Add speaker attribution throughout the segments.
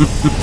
Speaker 1: Ha ha ha.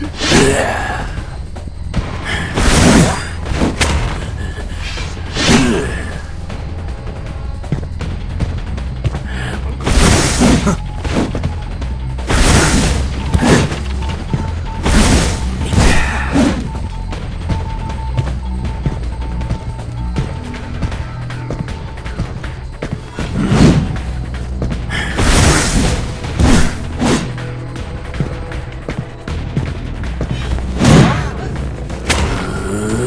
Speaker 2: Yeah. Mm-hmm.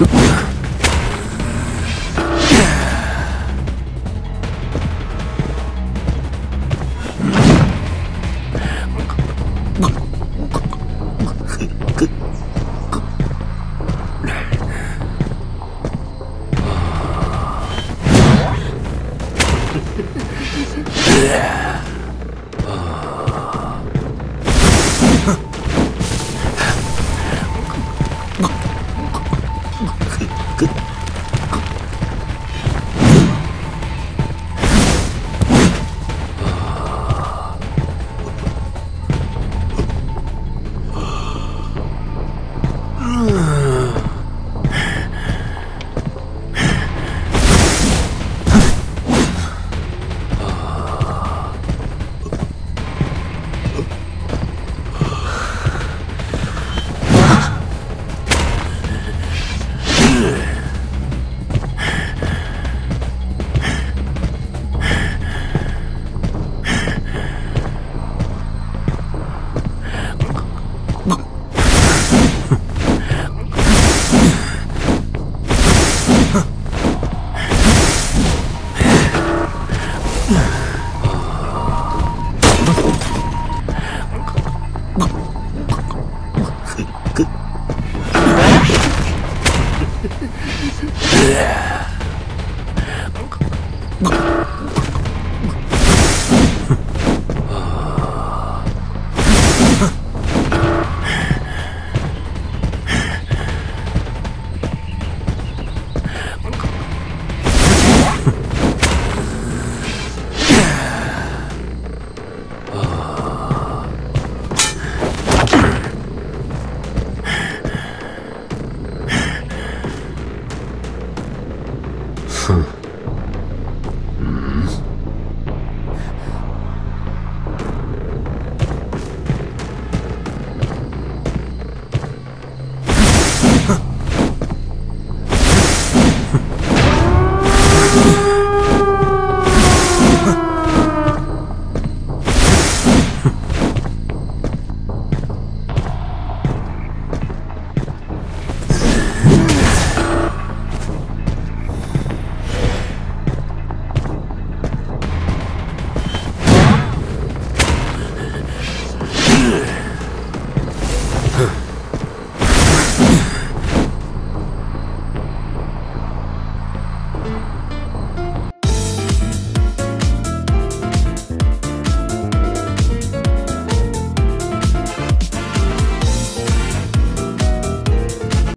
Speaker 2: Yeah.